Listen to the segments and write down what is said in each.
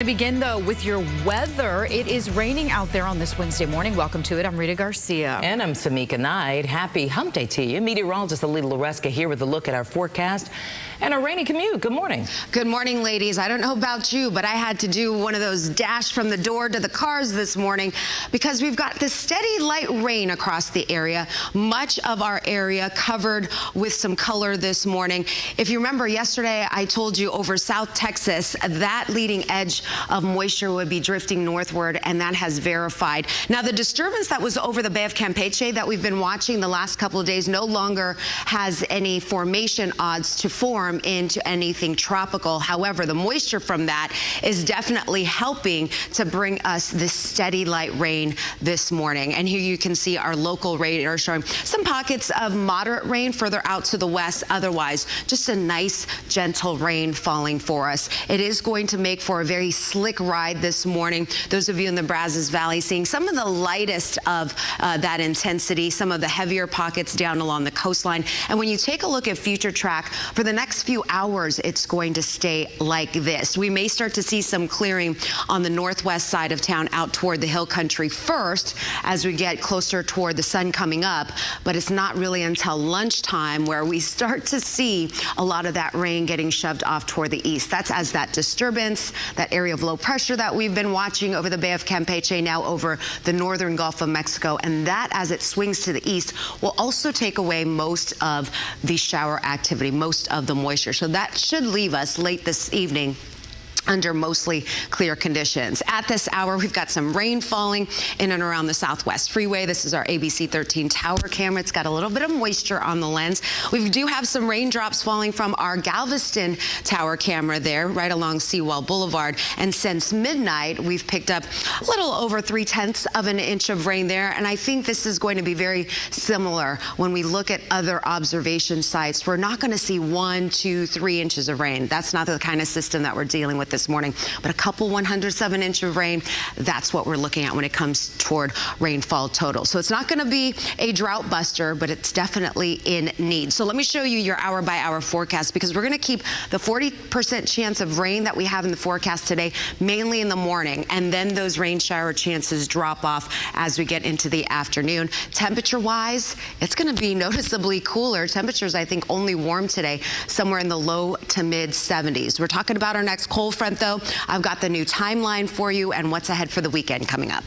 To begin though with your weather, it is raining out there on this Wednesday morning. Welcome to it. I'm Rita Garcia. And I'm Samica Knight. Happy hump day to you. Meteorologist Elita Loresca here with a look at our forecast and a rainy commute. Good morning. Good morning, ladies. I don't know about you, but I had to do one of those dash from the door to the cars this morning because we've got the steady light rain across the area. Much of our area covered with some color this morning. If you remember yesterday, I told you over South Texas, that leading edge of moisture would be drifting northward, and that has verified. Now, the disturbance that was over the Bay of Campeche that we've been watching the last couple of days no longer has any formation odds to form into anything tropical. However, the moisture from that is definitely helping to bring us this steady light rain this morning. And here you can see our local radar showing some pockets of moderate rain further out to the west. Otherwise, just a nice, gentle rain falling for us. It is going to make for a very slick ride this morning. Those of you in the Brazos Valley seeing some of the lightest of uh, that intensity, some of the heavier pockets down along the coastline. And when you take a look at future track, for the next few hours, it's going to stay like this. We may start to see some clearing on the northwest side of town out toward the hill country first as we get closer toward the sun coming up, but it's not really until lunchtime where we start to see a lot of that rain getting shoved off toward the east. That's as that disturbance, that area area of low pressure that we've been watching over the Bay of Campeche, now over the northern Gulf of Mexico. And that, as it swings to the east, will also take away most of the shower activity, most of the moisture. So that should leave us late this evening under mostly clear conditions. At this hour, we've got some rain falling in and around the Southwest Freeway. This is our ABC 13 tower camera. It's got a little bit of moisture on the lens. We do have some raindrops falling from our Galveston tower camera there, right along Seawall Boulevard. And since midnight, we've picked up a little over three tenths of an inch of rain there. And I think this is going to be very similar when we look at other observation sites. We're not going to see one, two, three inches of rain. That's not the kind of system that we're dealing with this morning. But a couple 107 inch of rain, that's what we're looking at when it comes toward rainfall total. So it's not going to be a drought buster, but it's definitely in need. So let me show you your hour by hour forecast because we're going to keep the 40% chance of rain that we have in the forecast today, mainly in the morning. And then those rain shower chances drop off as we get into the afternoon. Temperature wise, it's going to be noticeably cooler. Temperatures, I think, only warm today, somewhere in the low to mid 70s. We're talking about our next cold front front, though, I've got the new timeline for you and what's ahead for the weekend coming up.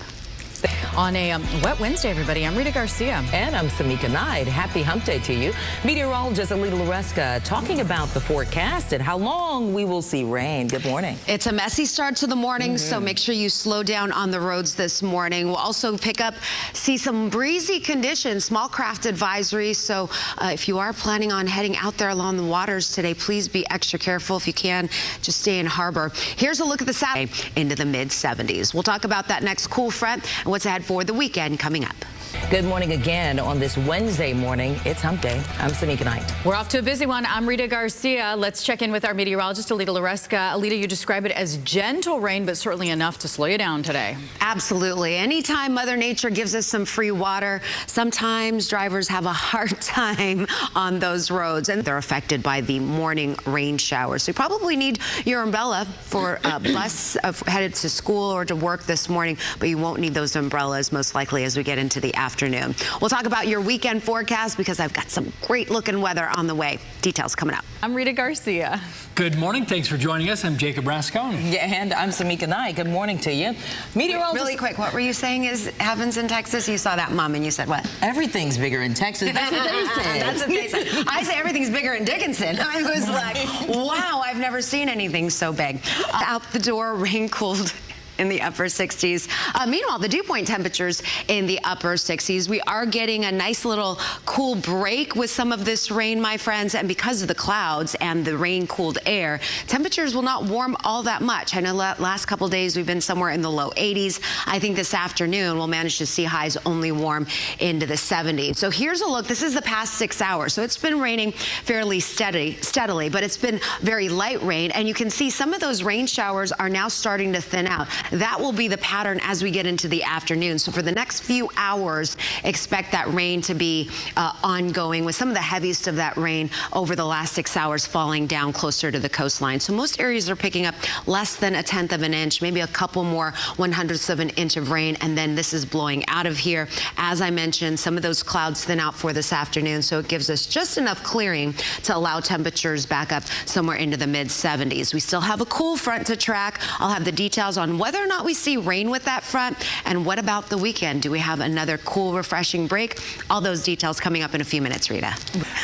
On a um, wet Wednesday, everybody, I'm Rita Garcia. And I'm Samica Knight. Happy hump day to you. Meteorologist Elita Loresca talking about the forecast and how long we will see rain. Good morning. It's a messy start to the morning, mm -hmm. so make sure you slow down on the roads this morning. We'll also pick up, see some breezy conditions, small craft advisory. So uh, if you are planning on heading out there along the waters today, please be extra careful if you can. Just stay in harbor. Here's a look at the Saturday into the mid 70s. We'll talk about that next cool front and what's ahead for the weekend coming up. Good morning again on this Wednesday morning. It's hump day. I'm Samica Knight. We're off to a busy one. I'm Rita Garcia. Let's check in with our meteorologist, Elita Loresca. Elita, you describe it as gentle rain, but certainly enough to slow you down today. Absolutely. Anytime Mother Nature gives us some free water, sometimes drivers have a hard time on those roads, and they're affected by the morning rain showers. So you probably need your umbrella for a bus uh, headed to school or to work this morning, but you won't need those umbrellas most likely as we get into the afternoon. We'll talk about your weekend forecast because I've got some great looking weather on the way. Details coming up. I'm Rita Garcia. Good morning. Thanks for joining us. I'm Jacob Rascon. Yeah, and I'm Samica Knight. Good morning to you. Meteorologist. Really quick, what were you saying is happens in Texas? You saw that mom and you said what? Everything's bigger in Texas. That's what they said. That's what they said. I say everything's bigger in Dickinson. I was like, wow, I've never seen anything so big. Out the door, rain cooled in the upper 60s. Uh, meanwhile, the dew point temperatures in the upper 60s. We are getting a nice little cool break with some of this rain, my friends, and because of the clouds and the rain-cooled air, temperatures will not warm all that much. I know last couple days we've been somewhere in the low 80s. I think this afternoon we'll manage to see highs only warm into the 70s. So here's a look. This is the past six hours. So it's been raining fairly steady, steadily, but it's been very light rain, and you can see some of those rain showers are now starting to thin out. That will be the pattern as we get into the afternoon. So for the next few hours, expect that rain to be uh, ongoing with some of the heaviest of that rain over the last six hours falling down closer to the coastline. So most areas are picking up less than a tenth of an inch, maybe a couple more one hundredths of an inch of rain, and then this is blowing out of here. As I mentioned, some of those clouds thin out for this afternoon, so it gives us just enough clearing to allow temperatures back up somewhere into the mid 70s. We still have a cool front to track. I'll have the details on whether or not we see rain with that front, and what about the weekend? Do we have another cool, refreshing break? All those details coming up in a few minutes, Rita.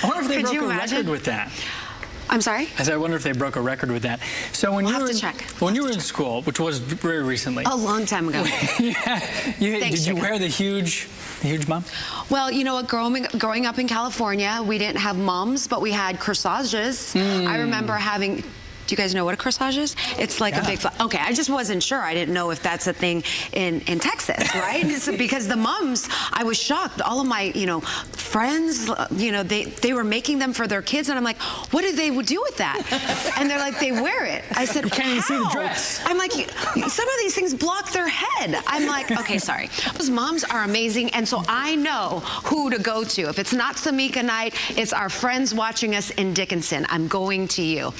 I wonder if they Could broke you a imagine? record with that. I'm sorry? I said, I wonder if they broke a record with that. So when We'll you were in, when you were in school, which was very recently, A long time ago. yeah, you, Thanks, did you wear the huge, the huge mom? Well, you know what? Growing growing up in California, we didn't have mums, but we had corsages. Hmm. I remember having. Do you guys know what a corsage is? It's like a big. Okay, I just wasn't sure. I didn't know if that's a thing in in Texas, right? Because the mums, I was shocked. All of my, you know, friends, you know, they they were making them for their kids, and I'm like, what do they would do with that? And they're like, they wear it. I said, You can't even see the dress. I'm like, some of these things block their head. I'm like, okay, sorry. Those moms are amazing, and so I know who to go to. If it's not Samica Knight, it's our friends watching us in Dickinson. I'm going to you.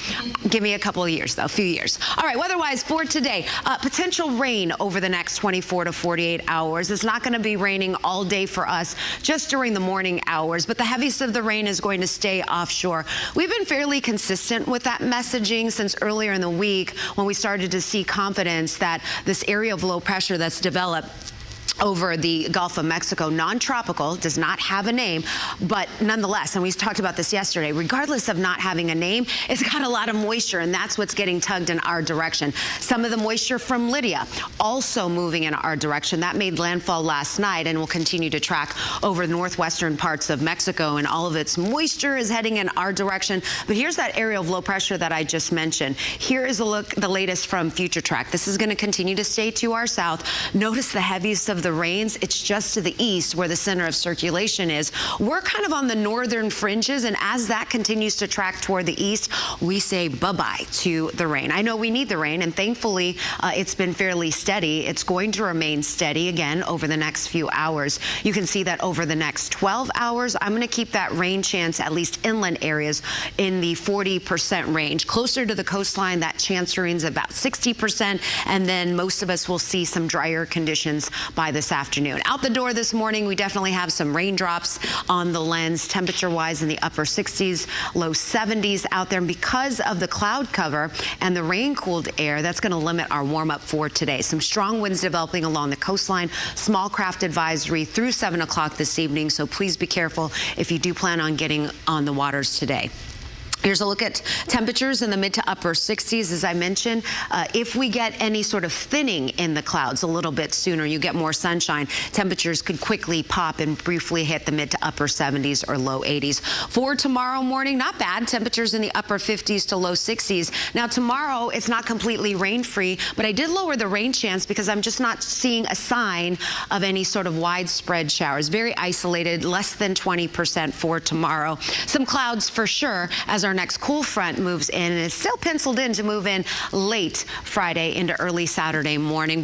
Give me a couple of years, though, a few years. All right, weather-wise for today, uh, potential rain over the next 24 to 48 hours. It's not going to be raining all day for us, just during the morning hours, but the heaviest of the rain is going to stay offshore. We've been fairly consistent with that messaging since earlier in the week when we started to see confidence that this area of low pressure that's developed over the Gulf of Mexico, non-tropical, does not have a name, but nonetheless, and we talked about this yesterday, regardless of not having a name, it's got a lot of moisture, and that's what's getting tugged in our direction. Some of the moisture from Lidia also moving in our direction. That made landfall last night and will continue to track over the northwestern parts of Mexico, and all of its moisture is heading in our direction. But here's that area of low pressure that I just mentioned. Here is a look, the latest from Future Track. This is going to continue to stay to our south. Notice the heaviest of the rains. It's just to the east where the center of circulation is. We're kind of on the northern fringes, and as that continues to track toward the east, we say bye-bye to the rain. I know we need the rain, and thankfully, uh, it's been fairly steady. It's going to remain steady again over the next few hours. You can see that over the next 12 hours, I'm going to keep that rain chance, at least inland areas, in the 40% range. Closer to the coastline, that chance remains about 60%, and then most of us will see some drier conditions by this afternoon. Out the door this morning, we definitely have some raindrops on the lens, temperature-wise in the upper 60s, low 70s out there. And because of the cloud cover and the rain-cooled air, that's going to limit our warm-up for today. Some strong winds developing along the coastline, small craft advisory through 7 o'clock this evening, so please be careful if you do plan on getting on the waters today. Here's a look at temperatures in the mid to upper 60s. As I mentioned, uh, if we get any sort of thinning in the clouds a little bit sooner, you get more sunshine, temperatures could quickly pop and briefly hit the mid to upper 70s or low 80s. For tomorrow morning, not bad. Temperatures in the upper 50s to low 60s. Now, tomorrow, it's not completely rain-free, but I did lower the rain chance because I'm just not seeing a sign of any sort of widespread showers. Very isolated, less than 20% for tomorrow. Some clouds for sure as our next cool front moves in and is still penciled in to move in late Friday into early Saturday morning.